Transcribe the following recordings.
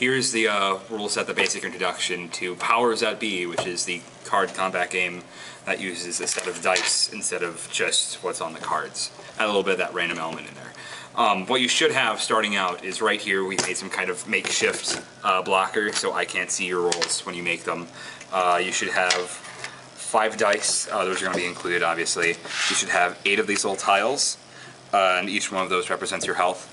here's the uh, rule set, the basic introduction to Powers That Be, which is the card combat game that uses a set of dice instead of just what's on the cards. Add a little bit of that random element in there. Um, what you should have starting out is right here we made some kind of makeshift uh, blocker so I can't see your rolls when you make them. Uh, you should have five dice, uh, those are going to be included obviously. You should have eight of these little tiles uh, and each one of those represents your health.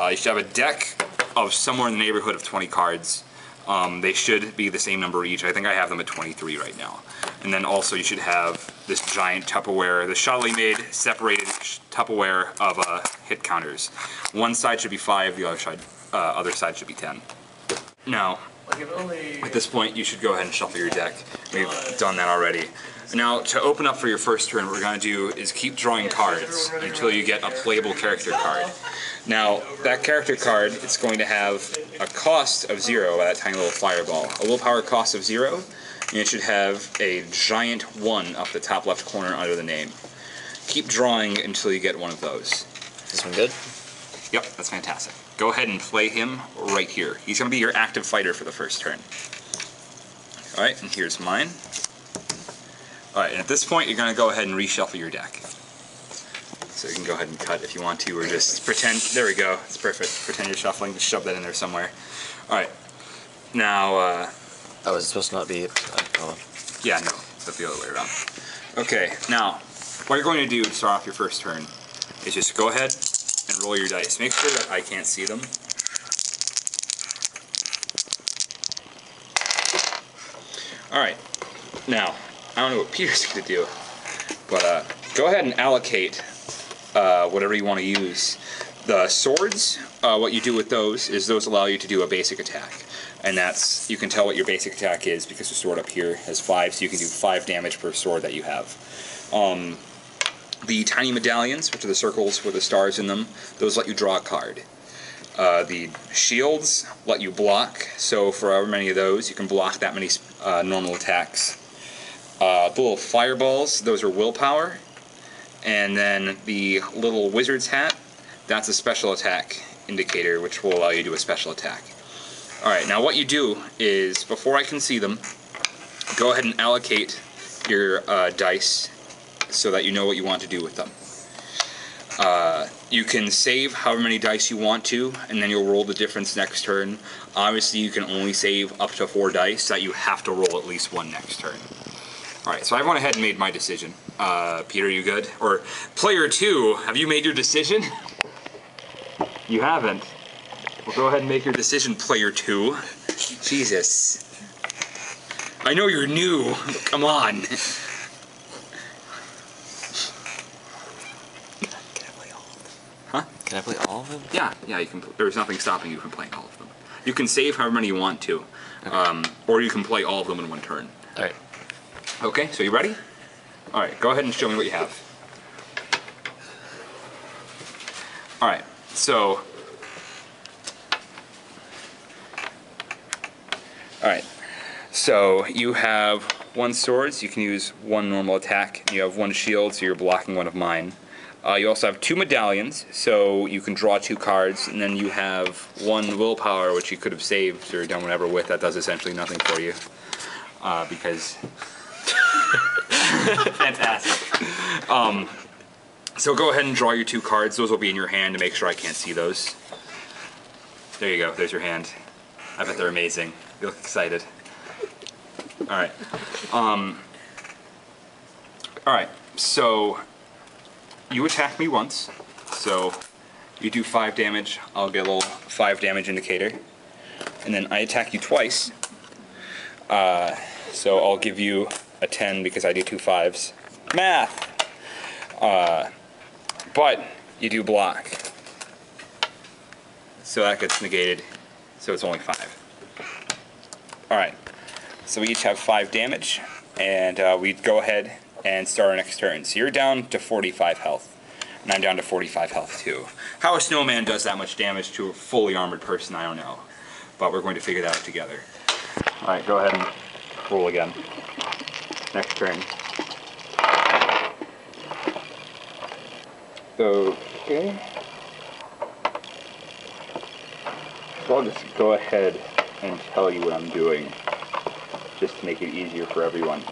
Uh, you should have a deck of somewhere in the neighborhood of 20 cards. Um, they should be the same number each. I think I have them at 23 right now. And then also you should have this giant Tupperware, the Shotley made separated Tupperware of uh, hit counters. One side should be 5, the other side, uh, other side should be 10. Now, at this point you should go ahead and shuffle your deck. We've done that already. Now, to open up for your first turn, what we're going to do is keep drawing cards until you get a playable character card. Now, that character card, it's going to have a cost of zero by that tiny little fireball. A willpower cost of zero, and it should have a giant one up the top left corner under the name. Keep drawing until you get one of those. This one good? Yep, that's fantastic. Go ahead and play him right here. He's going to be your active fighter for the first turn. Alright, and here's mine. Alright, and at this point you're going to go ahead and reshuffle your deck. So you can go ahead and cut if you want to, or just pretend, there we go, it's perfect. Pretend you're shuffling, just shove that in there somewhere. Alright, now, uh, Oh, is it supposed to not be? Oh, yeah, no, that's the other way around. Okay, now, what you're going to do to start off your first turn is just go ahead and roll your dice. Make sure that I can't see them. Alright, now, I don't know what Peter's going to do, but uh, go ahead and allocate uh, whatever you want to use. The swords, uh, what you do with those is those allow you to do a basic attack. And that's, you can tell what your basic attack is because the sword up here has five, so you can do five damage per sword that you have. Um, the tiny medallions, which are the circles with the stars in them, those let you draw a card. Uh, the shields let you block, so for however many of those, you can block that many uh, normal attacks. Uh, the little fireballs, those are willpower. And then the little wizard's hat, that's a special attack indicator, which will allow you to do a special attack. Alright, now what you do is, before I can see them, go ahead and allocate your uh, dice so that you know what you want to do with them. Uh, you can save however many dice you want to, and then you'll roll the difference next turn. Obviously, you can only save up to four dice, that you have to roll at least one next turn. Alright, so I went ahead and made my decision. Uh, Peter, you good? Or, player two, have you made your decision? You haven't. Well, go ahead and make your decision, player two. Jesus. I know you're new. Come on. can I play all of them? Huh? Can I play all of them? Yeah, yeah. You can. There's nothing stopping you from playing all of them. You can save however many you want to, um, or you can play all of them in one turn. All right. Okay, so you ready? All right, go ahead and show me what you have. All right, so. All right, so you have one sword, so you can use one normal attack. You have one shield, so you're blocking one of mine. Uh, you also have two medallions, so you can draw two cards, and then you have one willpower, which you could have saved or done whatever with. That does essentially nothing for you, uh, because Fantastic. Um, so go ahead and draw your two cards. Those will be in your hand to make sure I can't see those. There you go. There's your hand. I bet they're amazing. You look excited. All right. Um, all right. So you attack me once. So you do five damage. I'll get a little five damage indicator. And then I attack you twice. Uh, so I'll give you a 10 because I do two fives. Math! Uh, but you do block. So that gets negated, so it's only five. Alright, so we each have five damage, and uh, we go ahead and start our next turn. So you're down to 45 health, and I'm down to 45 health too. How a snowman does that much damage to a fully armored person, I don't know. But we're going to figure that out together. Alright, go ahead and roll again next turn. Okay. So I'll just go ahead and tell you what I'm doing, just to make it easier for everyone.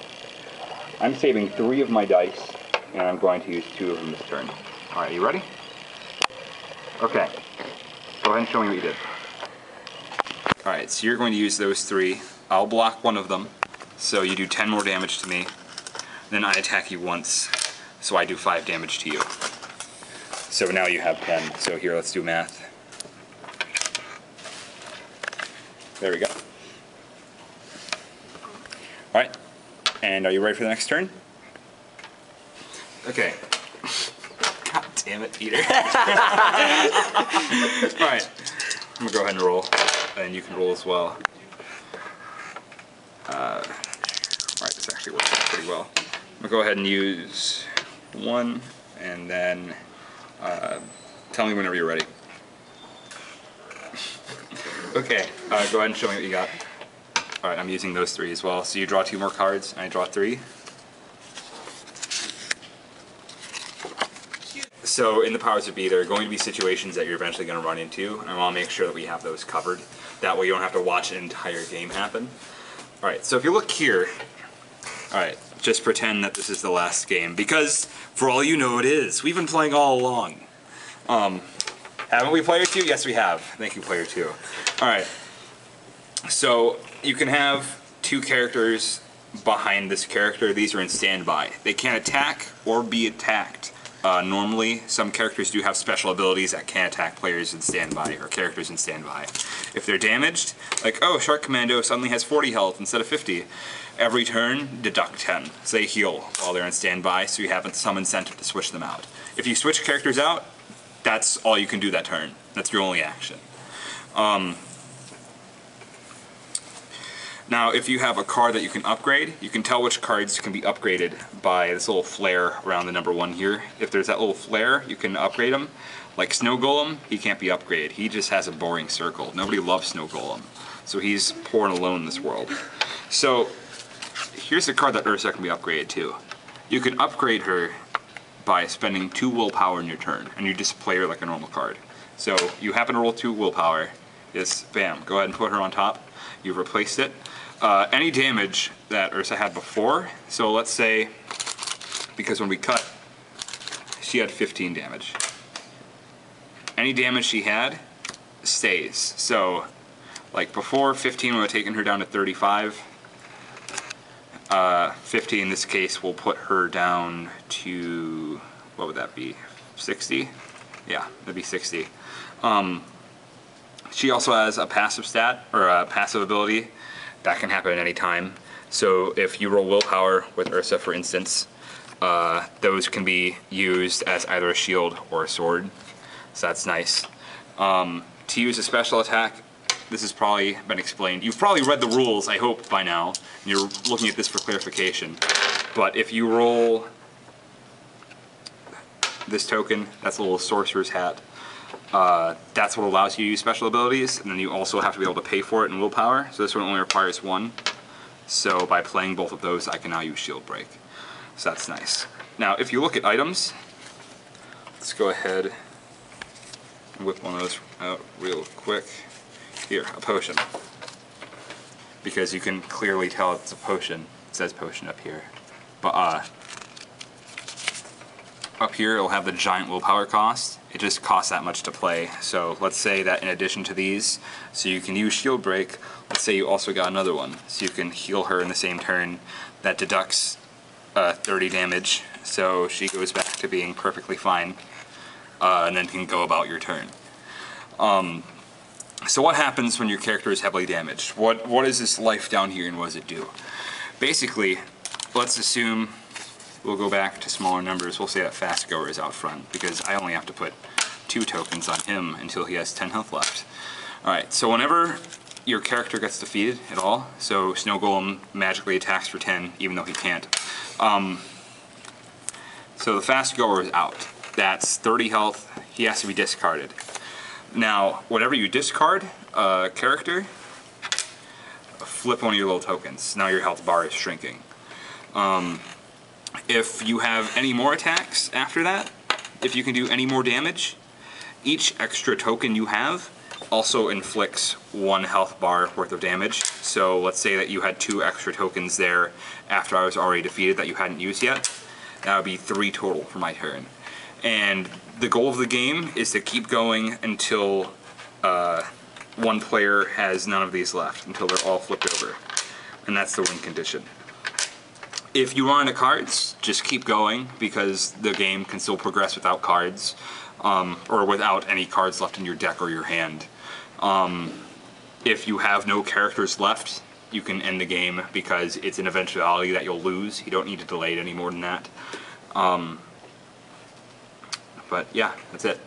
I'm saving three of my dice, and I'm going to use two of them this turn. All right, you ready? Okay. Go ahead and show me what you did. All right, so you're going to use those three. I'll block one of them, so you do 10 more damage to me. Then I attack you once, so I do 5 damage to you. So now you have 10. So here, let's do math. There we go. All right, and are you ready for the next turn? Okay. God damn it, Peter. All right, I'm gonna go ahead and roll, and you can roll as well. Uh, all right, this actually works out pretty well. I'm gonna go ahead and use one, and then uh, tell me whenever you're ready. okay, uh, go ahead and show me what you got. All right, I'm using those three as well. So you draw two more cards, and I draw three. So in the Powers That Be, there are going to be situations that you're eventually going to run into, and I want to make sure that we have those covered. That way you don't have to watch an entire game happen. All right, so if you look here, all right, just pretend that this is the last game, because for all you know, it is. We've been playing all along. Um, haven't we, player two? Yes, we have. Thank you, player two. All right. So you can have two characters behind this character. These are in standby. They can't attack or be attacked. Uh, normally, some characters do have special abilities that can attack players in standby or characters in standby. If they're damaged, like, oh, Shark Commando suddenly has 40 health instead of 50, every turn, deduct 10. So they heal while they're in standby, so you have some incentive to switch them out. If you switch characters out, that's all you can do that turn. That's your only action. Um, now, if you have a card that you can upgrade, you can tell which cards can be upgraded by this little flare around the number one here. If there's that little flare, you can upgrade them. Like Snow Golem, he can't be upgraded. He just has a boring circle. Nobody loves Snow Golem. So he's poor and alone in this world. So, here's a card that Ursa can be upgraded to. You can upgrade her by spending two willpower in your turn, and you just play her like a normal card. So, you happen to roll two willpower, just bam, go ahead and put her on top. You've replaced it. Uh, any damage that Ursa had before, so let's say, because when we cut, she had 15 damage. Any damage she had stays. So, like before, 15 would have taken her down to 35. Uh, 50 in this case will put her down to, what would that be, 60? Yeah, that'd be 60. Um, she also has a passive stat, or a passive ability, that can happen at any time. So if you roll willpower with Ursa, for instance, uh, those can be used as either a shield or a sword. So that's nice. Um, to use a special attack, this has probably been explained. You've probably read the rules, I hope, by now. You're looking at this for clarification. But if you roll this token, that's a little sorcerer's hat. Uh, that's what allows you to use special abilities, and then you also have to be able to pay for it in willpower. So this one only requires one. So by playing both of those, I can now use Shield Break. So that's nice. Now, if you look at items, let's go ahead and whip one of those out real quick. Here, a potion. Because you can clearly tell it's a potion. It says potion up here. But uh, up here it'll have the giant willpower cost. It just costs that much to play. So let's say that in addition to these, so you can use shield break, let's say you also got another one. So you can heal her in the same turn. That deducts uh, 30 damage, so she goes back to being perfectly fine. Uh, and then can go about your turn. Um, so what happens when your character is heavily damaged? What What is this life down here and what does it do? Basically, let's assume we'll go back to smaller numbers. We'll say that Fast Goer is out front because I only have to put two tokens on him until he has 10 health left. Alright, so whenever your character gets defeated at all, so Snow Golem magically attacks for 10 even though he can't. Um, so the Fast Goer is out. That's 30 health. He has to be discarded. Now, whatever you discard a character, flip one of your little tokens. Now your health bar is shrinking. Um, if you have any more attacks after that, if you can do any more damage, each extra token you have also inflicts one health bar worth of damage. So let's say that you had two extra tokens there after I was already defeated that you hadn't used yet. That would be three total for my turn. And the goal of the game is to keep going until uh, one player has none of these left, until they're all flipped over. And that's the win condition. If you run of cards, just keep going because the game can still progress without cards, um, or without any cards left in your deck or your hand. Um, if you have no characters left, you can end the game because it's an eventuality that you'll lose. You don't need to delay it any more than that. Um, but yeah, that's it.